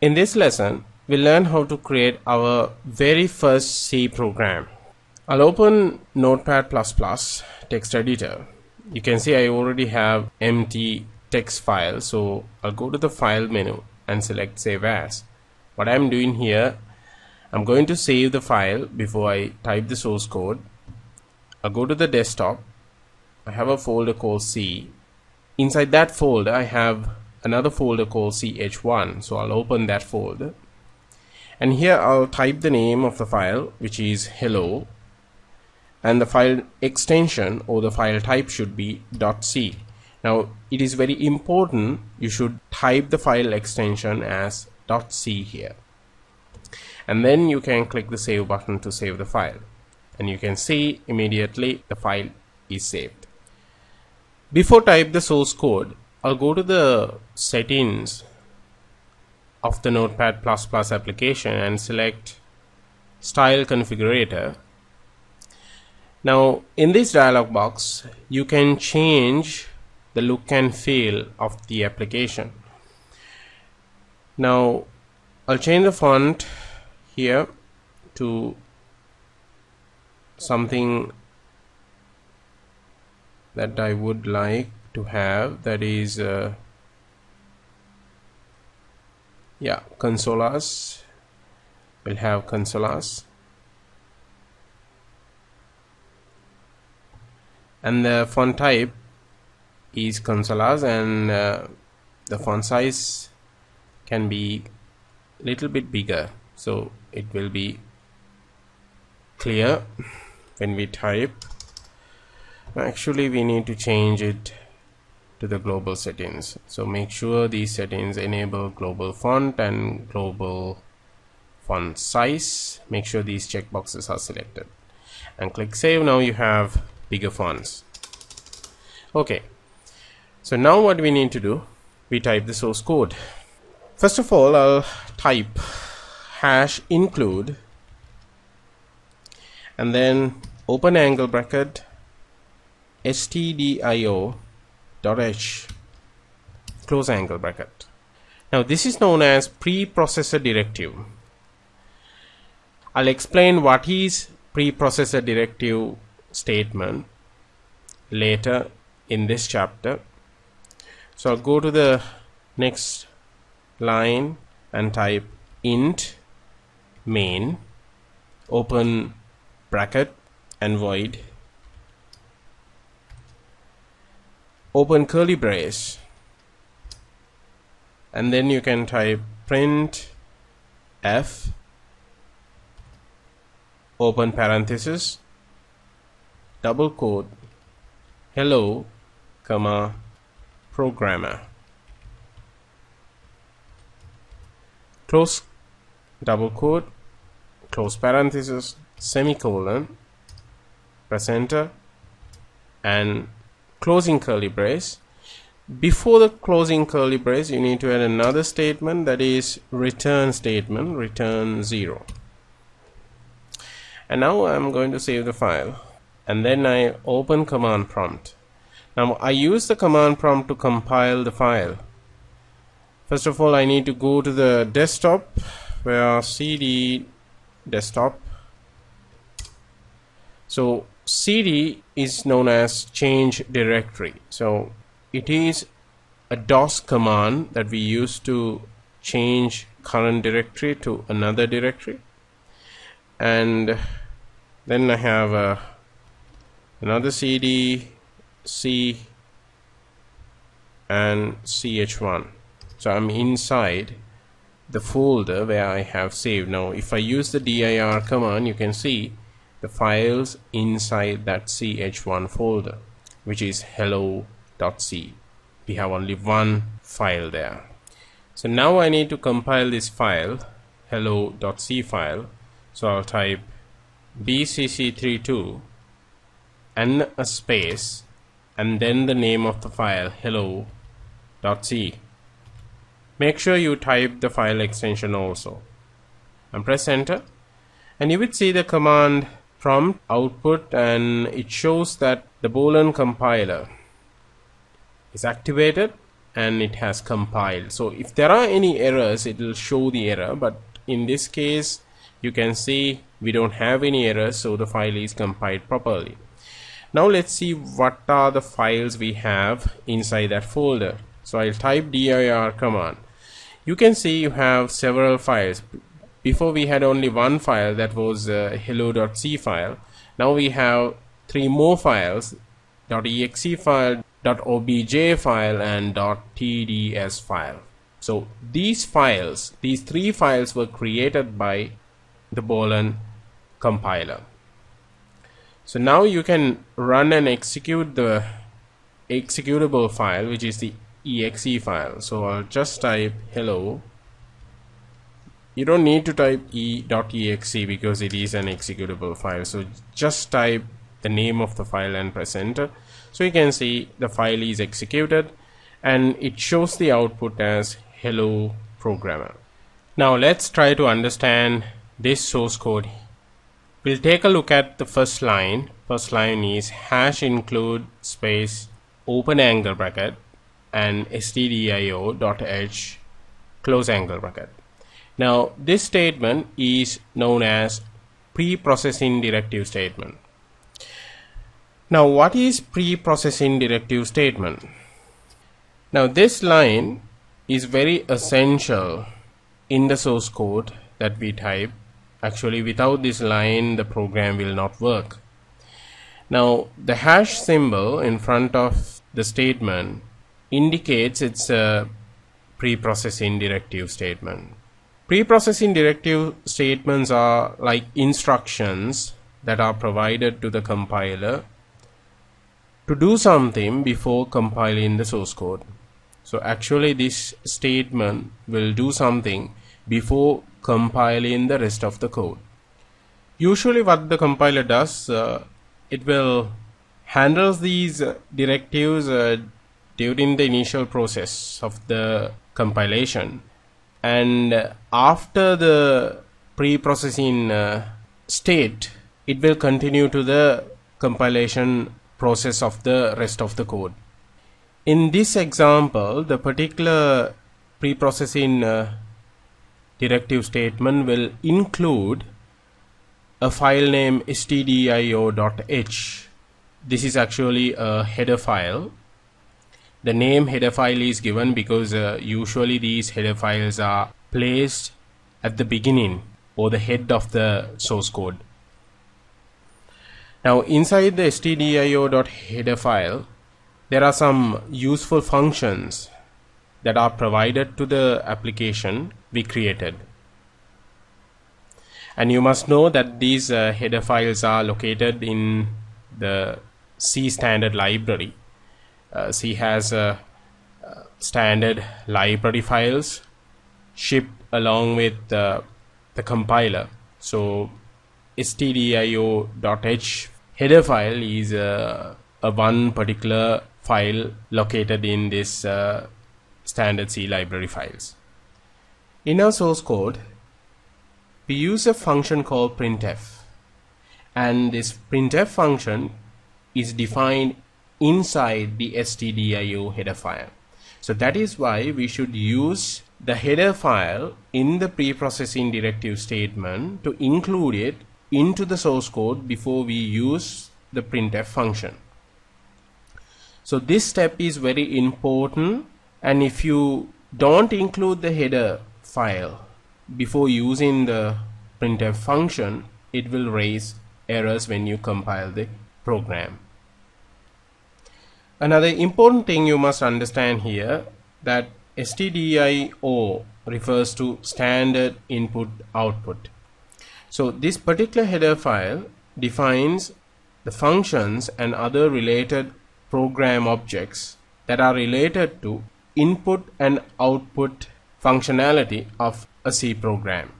In this lesson, we'll learn how to create our very first C program. I'll open Notepad++ text editor. You can see I already have empty text file, so I'll go to the file menu and select save as. What I'm doing here, I'm going to save the file before I type the source code. I'll go to the desktop. I have a folder called C. Inside that folder, I have another folder called ch1 so I'll open that folder. And here I'll type the name of the file which is hello. And the file extension or the file type should be .c now it is very important you should type the file extension as .c here. And then you can click the save button to save the file. And you can see immediately the file is saved. Before type the source code I'll go to the settings of the Notepad++ application and select Style Configurator. Now in this dialog box you can change the look and feel of the application. Now I'll change the font here to something that I would like to have that is uh, yeah consolas. We'll have consolas. And the font type is consolas and uh, the font size can be little bit bigger. So it will be clear when we type. Actually we need to change it to the global settings. So make sure these settings enable global font and global font size. Make sure these checkboxes are selected. And click save. Now you have bigger fonts. Okay. So now what we need to do we type the source code. First of all I'll type hash include and then open angle bracket stdio dot h close angle bracket. Now this is known as preprocessor directive. I'll explain what is preprocessor directive statement later in this chapter. So I'll go to the next line and type int main open bracket and void open curly brace. And then you can type print f open parenthesis double quote hello comma programmer. Close double quote close parenthesis semicolon press enter and closing curly brace. Before the closing curly brace you need to add another statement that is return statement return 0 and now I'm going to save the file and then I open command prompt. Now I use the command prompt to compile the file. First of all I need to go to the desktop where cd desktop. So cd is known as change directory. So it is a DOS command that we use to change current directory to another directory. And then I have uh, another cd c and ch1 so I'm inside the folder where I have saved. Now if I use the dir command you can see the files inside that ch1 folder which is hello.c we have only one file there. So now I need to compile this file hello.c file. So I'll type bcc32 and a space and then the name of the file hello.c make sure you type the file extension also and press enter. And you would see the command prompt output and it shows that the Borland compiler is activated and it has compiled. So if there are any errors it will show the error but in this case you can see we don't have any errors so the file is compiled properly. Now let's see what are the files we have inside that folder. So I'll type dir command. You can see you have several files before we had only one file that was a hello.c file. Now we have three more files .exe file .obj file and .tds file. So these files these three files were created by the Borland compiler. So now you can run and execute the executable file which is the exe file. So I'll just type hello you don't need to type e.exe because it is an executable file. So just type the name of the file and press enter so you can see the file is executed and it shows the output as hello programmer. Now let's try to understand this source code. We'll take a look at the first line. First line is hash include space open angle bracket and stdio.h close angle bracket now this statement is known as pre-processing directive statement now what is pre-processing directive statement? Now this line is very essential in the source code that we type. Actually without this line the program will not work. Now the hash symbol in front of the statement indicates it's a pre-processing directive statement. Pre-processing directive statements are like instructions that are provided to the compiler to do something before compiling the source code. So actually this statement will do something before compiling the rest of the code. Usually what the compiler does, uh, it will handles these uh, directives uh, during the initial process of the compilation and after the pre-processing uh, state it will continue to the compilation process of the rest of the code. In this example, the particular pre-processing uh, directive statement will include a file name stdio.h. This is actually a header file. The name header file is given because uh, usually these header files are placed at the beginning or the head of the source code. Now inside the stdio.header file there are some useful functions that are provided to the application we created and you must know that these uh, header files are located in the C standard library uh, C has uh, standard library files shipped along with the compiler so stdio.h header file is uh, a one particular file located in this uh, standard C library files. In our source code, we use a function called printf and this printf function is defined inside the stdio header file. So that is why we should use the header file in the pre-processing directive statement to include it into the source code before we use the printf function. So this step is very important and if you don't include the header file before using the printf function it will raise errors when you compile the program. Another important thing you must understand here that stdio refers to standard input output so this particular header file defines the functions and other related program objects that are related to input and output functionality of a C program.